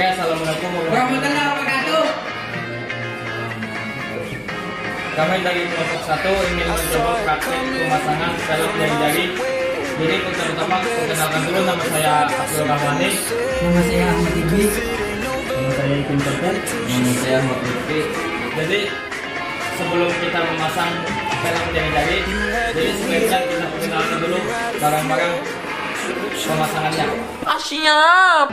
Oke, assalamualaikum Warahmatullahi wabarakatuh. Kami dari kelompok satu ingin mencoba praktek pemasangan pelek jari-jari. Jadi pertama-tama perkenalkan dulu nama saya Abdul Rahmani. Nama saya Ahmad Ibni. Nama saya Ikin Terten. Nama saya Ahmad Lutfi. Jadi sebelum kita memasang pelek jari-jari, jadi sebaiknya kita perkenalkan dulu barang-barang pemasangannya. Ah siap.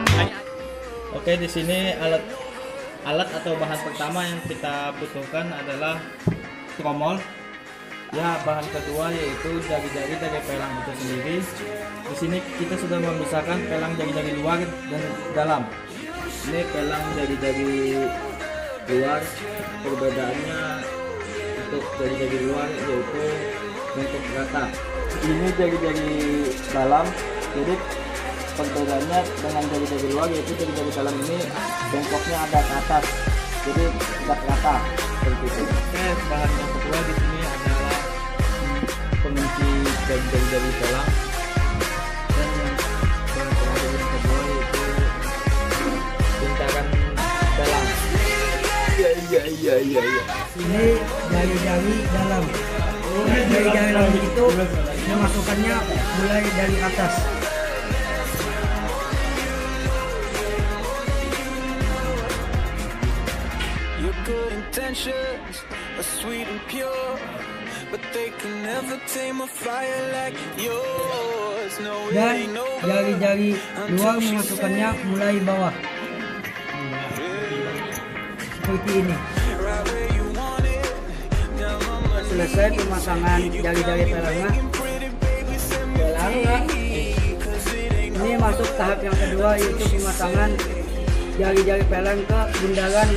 Oke, di sini alat alat atau bahan pertama yang kita butuhkan adalah tromol. Ya, bahan kedua yaitu jari-jari dari pelang itu sendiri. Di sini kita sudah memisahkan pelang jari-jari luar dan dalam. Ini pelang jari-jari luar. Perbedaannya untuk jari-jari luar yaitu bentuk rata. Ini jari-jari dalam. Jadi perbedaannya dengan jari-jari luar yaitu jari-jari dalam ini bengkoknya ada ke atas. Jadi tidak rata seperti itu. Oke bahan yang kedua di sini adalah pengunci jari-jari dari dalam. Dan yang bahan yang kedua yaitu dalam. Iya iya iya iya iya. Ini jari-jari dalam. Jari-jari dalam itu memasukkannya mulai dari atas. Intentions are sweet and pure, but they can never tame a fire like yours. No, Dan jari-jari luar memasukkannya mulai bawah. Seperti ini. Selesai pemasangan jari-jari pelangnya. Pelangnya. Ini masuk tahap yang kedua yaitu pemasangan jari-jari pelang ke bundaran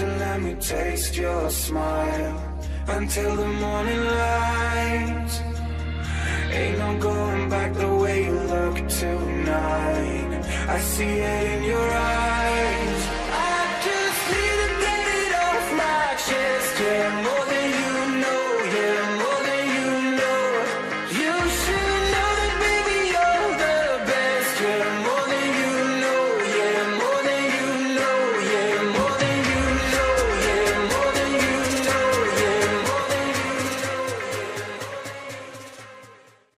closer, let me taste your smile until the morning light. Ain't no going back the way you look tonight. I see it in your eyes.